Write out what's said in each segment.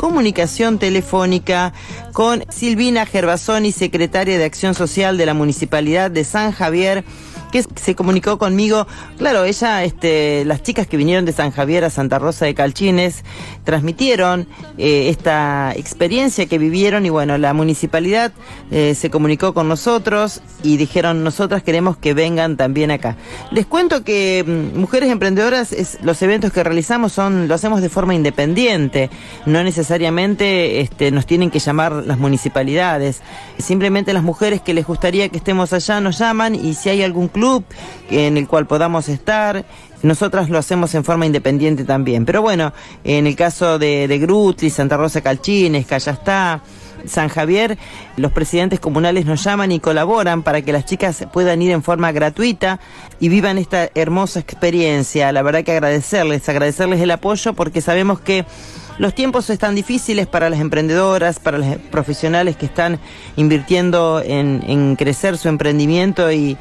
comunicación telefónica con Silvina Gervasoni, secretaria de Acción Social de la Municipalidad de San Javier que se comunicó conmigo. Claro, ella, este, las chicas que vinieron de San Javier a Santa Rosa de Calchines transmitieron eh, esta experiencia que vivieron y bueno, la municipalidad eh, se comunicó con nosotros y dijeron nosotras queremos que vengan también acá. Les cuento que mm, Mujeres Emprendedoras, los eventos que realizamos son, lo hacemos de forma independiente, no necesariamente este, nos tienen que llamar las municipalidades, simplemente las mujeres que les gustaría que estemos allá nos llaman y si hay algún club club en el cual podamos estar. Nosotras lo hacemos en forma independiente también. Pero bueno, en el caso de, de Grutli, Santa Rosa Calchines, Callastá, San Javier, los presidentes comunales nos llaman y colaboran para que las chicas puedan ir en forma gratuita y vivan esta hermosa experiencia. La verdad que agradecerles, agradecerles el apoyo porque sabemos que los tiempos están difíciles para las emprendedoras, para los profesionales que están invirtiendo en, crecer su emprendimiento y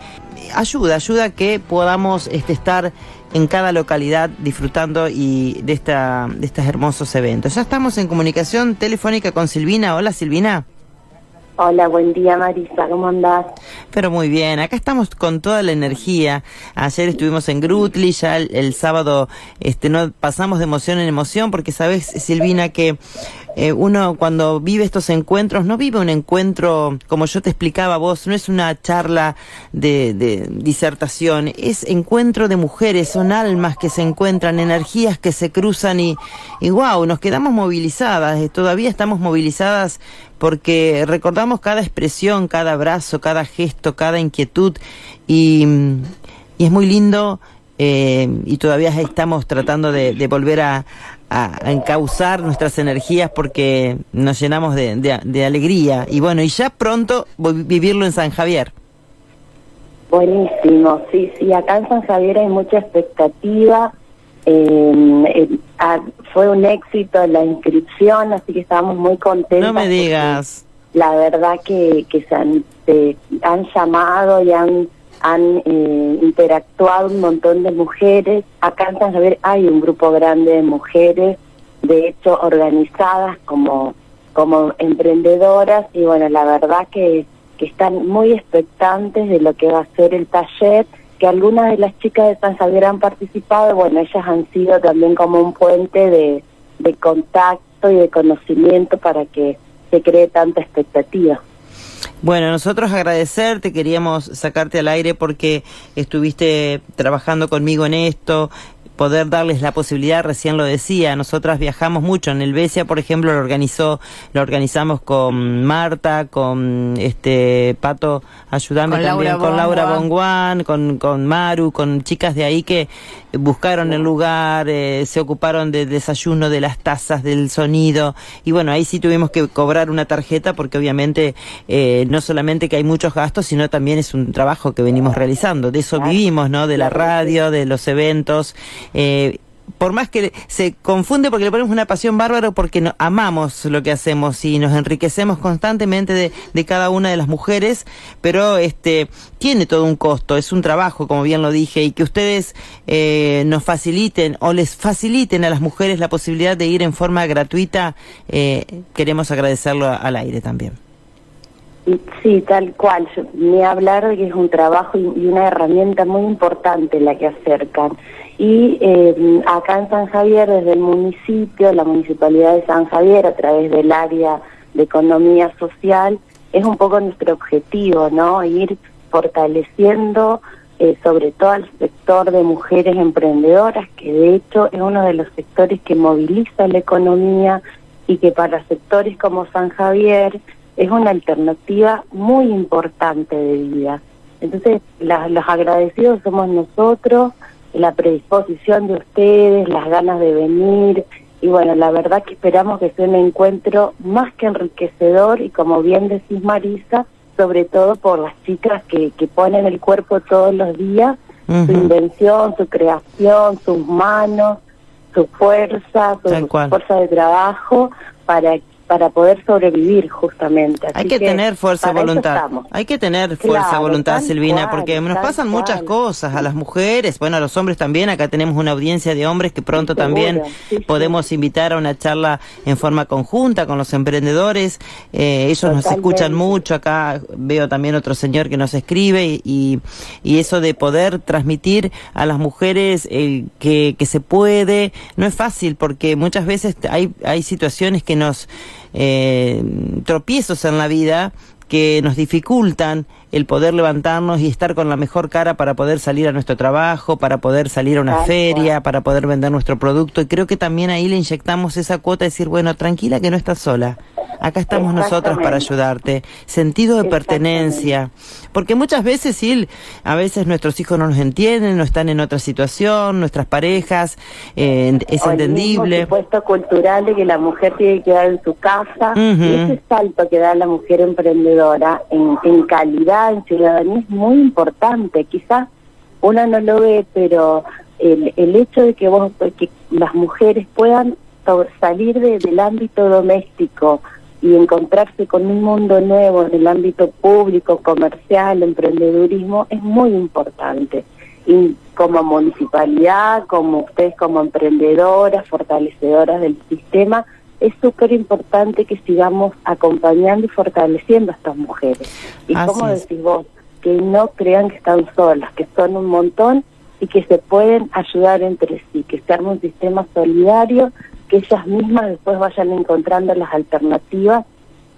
ayuda, ayuda que podamos este, estar en cada localidad disfrutando y de, esta, de estos hermosos eventos. Ya estamos en comunicación telefónica con Silvina. Hola Silvina. Hola, buen día Marisa, ¿cómo andás? Pero muy bien, acá estamos con toda la energía. Ayer estuvimos en Grutli, ya el, sábado este, no pasamos de emoción en emoción porque sabes, Silvina, que eh, uno cuando vive estos encuentros no vive un encuentro, como yo te explicaba vos, no es una charla de, de disertación, es encuentro de mujeres, son almas que se encuentran, energías que se cruzan y, y wow, nos quedamos movilizadas, eh, todavía estamos movilizadas porque recordamos cada expresión, cada abrazo, cada gesto, cada inquietud y, es muy lindo eh, y todavía estamos tratando de, volver a, encauzar nuestras energías porque nos llenamos de, de, alegría y bueno, y ya pronto vivirlo en San Javier. Buenísimo, sí, sí, acá en San Javier hay mucha expectativa. Eh, fue un éxito la inscripción, así que estamos muy contentos. No me digas. La verdad que, que se han, han llamado y han, han eh, interactuado un montón de mujeres. Acá en San Javier hay un grupo grande de mujeres, de hecho organizadas como, como emprendedoras y bueno, la verdad que, que están muy expectantes de lo que va a ser el taller que algunas de las chicas de San Javier han participado, bueno, ellas han sido también como un puente de, de contacto y de conocimiento para que se cree tanta expectativa. Bueno, nosotros agradecerte, queríamos sacarte al aire porque estuviste trabajando conmigo en esto, poder darles la posibilidad, recién lo decía, nosotras viajamos mucho, en el Besia, por ejemplo, lo organizó, lo organizamos con Marta, con este Pato, ayudame también, con Laura Bonguán, con, con Maru, con chicas de ahí que buscaron el lugar, eh, se ocuparon del desayuno, de las tazas, del sonido, y bueno, ahí sí tuvimos que cobrar una tarjeta porque obviamente eh, no solamente que hay muchos gastos, sino también es un trabajo que venimos realizando, de eso vivimos, ¿no? De la radio, de los eventos, eh, por más que se confunde porque le ponemos una pasión bárbara porque amamos lo que hacemos y nos enriquecemos constantemente de, cada una de las mujeres, pero este tiene todo un costo, es un trabajo, como bien lo dije, y que ustedes eh, nos faciliten o les faciliten a las mujeres la posibilidad de ir en forma gratuita, eh, queremos agradecerlo al aire también. Sí, tal cual. Ni hablar de que es un trabajo y una herramienta muy importante la que acercan. Y eh, acá en San Javier, desde el municipio, la municipalidad de San Javier, a través del área de economía social, es un poco nuestro objetivo, ¿no? Ir fortaleciendo eh, sobre todo al sector de mujeres emprendedoras, que de hecho es uno de los sectores que moviliza la economía y que para sectores como San Javier es una alternativa muy importante de vida. Entonces, los agradecidos somos nosotros, la predisposición de ustedes, las ganas de venir, y bueno, la verdad que esperamos que sea un encuentro más que enriquecedor y como bien decís Marisa, sobre todo por las chicas que, que ponen el cuerpo todos los días, su invención, su creación, sus manos, su fuerza, su fuerza de trabajo, para para poder sobrevivir justamente. Hay que, tener fuerza voluntad. Hay que tener fuerza de voluntad, Silvina, porque nos pasan muchas cosas a las mujeres, bueno, a los hombres también. Acá tenemos una audiencia de hombres que pronto también podemos invitar a una charla en forma conjunta con los emprendedores. Eh, ellos nos escuchan mucho. Acá veo también otro señor que nos escribe y, y eso de poder transmitir a las mujeres eh, que, que se puede, no es fácil porque muchas veces hay, hay situaciones que nos eh, tropiezos en la vida que nos dificultan el poder levantarnos y estar con la mejor cara para poder salir a nuestro trabajo, para poder salir a una feria, para poder vender nuestro producto. Y creo que también ahí le inyectamos esa cuota de decir, bueno, tranquila que no estás sola. Acá estamos nosotros para ayudarte. Sentido de pertenencia. Porque muchas veces, sí, a veces nuestros hijos no nos entienden, no están en otra situación, nuestras parejas, eh, es entendible. El puesto cultural de que la mujer tiene que quedar en su casa. y ese salto que da la mujer emprendedora en, en calidad, en ciudadanía, es muy importante. Quizás una no lo ve, pero el, el hecho de que, vos, que las mujeres puedan salir del ámbito doméstico, y encontrarse con un mundo nuevo en el ámbito público, comercial, emprendedurismo, es muy importante. Y como municipalidad, como ustedes como emprendedoras, fortalecedoras del sistema, es súper importante que sigamos acompañando y fortaleciendo a estas mujeres. Y como decís vos, que no crean que están solas, que son un montón y que se pueden ayudar entre sí, que se arme un sistema solidario que ellas mismas después vayan encontrando las alternativas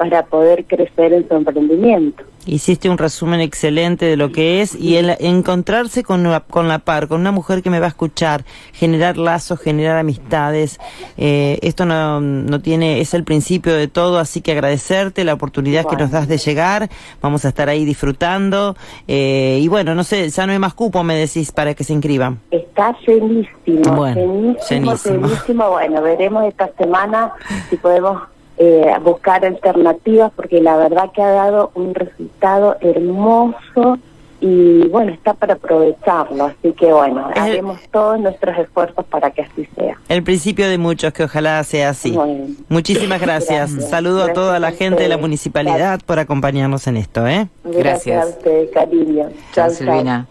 para poder crecer en su emprendimiento. Hiciste un resumen excelente de lo que es y el encontrarse con la, con la par, con una mujer que me va a escuchar, generar lazos, generar amistades. Eh, esto no, no tiene, es el principio de todo, así que agradecerte la oportunidad que nos das de llegar. Vamos a estar ahí disfrutando. Eh, y bueno, no sé, ya no hay más cupo, me decís, para que se inscriban. Está llenísimo, bueno, llenísimo. Bueno, veremos esta semana si podemos eh, buscar alternativas porque la verdad que ha dado un resultado hermoso y bueno, está para aprovecharlo, así que bueno, haremos todos nuestros esfuerzos para que así sea. El principio de muchos, que ojalá sea así. Muchísimas gracias. Saludo a toda la gente de la municipalidad por acompañarnos en esto. ¿eh? Gracias. a usted, cariño. Chao, Silvina.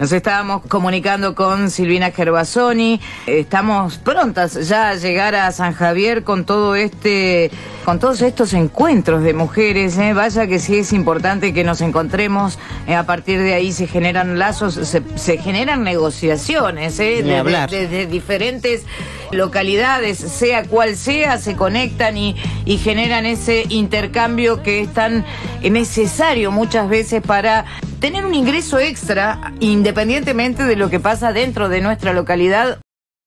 Nos estábamos comunicando con Silvina Gervasoni. Estamos prontas ya a llegar a San Javier con todo este, con todos estos encuentros de mujeres. ¿eh? Vaya que sí es importante que nos encontremos. Eh, a partir de ahí se generan lazos, se, generan negociaciones ¿eh? desde, diferentes localidades, sea cual sea, se conectan y, y generan ese intercambio que es tan necesario muchas veces para tener un ingreso extra independientemente de lo que pasa dentro de nuestra localidad